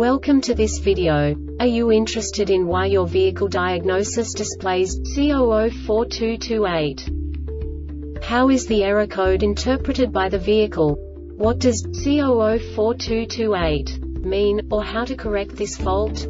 Welcome to this video. Are you interested in why your vehicle diagnosis displays C004228? How is the error code interpreted by the vehicle? What does C004228 mean, or how to correct this fault?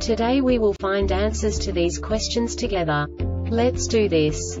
Today we will find answers to these questions together. Let's do this.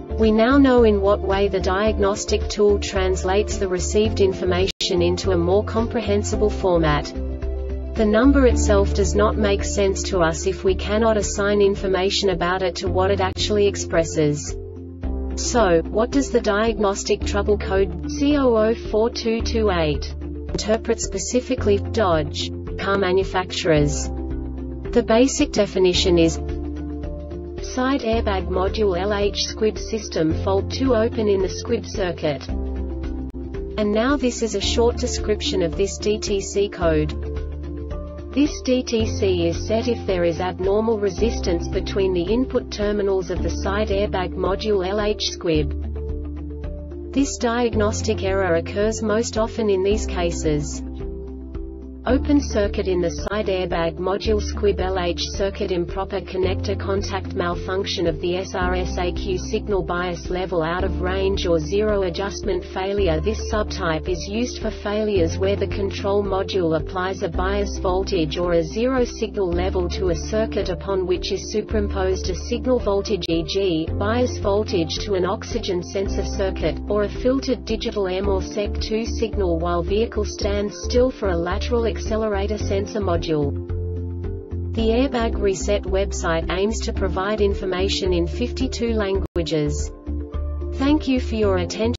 We now know in what way the diagnostic tool translates the received information into a more comprehensible format. The number itself does not make sense to us if we cannot assign information about it to what it actually expresses. So, what does the diagnostic trouble code C004228 interpret specifically Dodge car manufacturers? The basic definition is Side Airbag Module LH squib system fault 2 open in the squib circuit. And now this is a short description of this DTC code. This DTC is set if there is abnormal resistance between the input terminals of the side airbag module LH squib. This diagnostic error occurs most often in these cases. Open circuit in the side airbag module squib LH circuit improper connector contact malfunction of the SRS-ECU signal bias level out of range or zero adjustment failure This subtype is used for failures where the control module applies a bias voltage or a zero signal level to a circuit upon which is superimposed a signal voltage e.g., bias voltage to an oxygen sensor circuit, or a filtered digital M or SEC2 signal while vehicle stands still for a lateral accelerator sensor module. The Airbag Reset website aims to provide information in 52 languages. Thank you for your attention.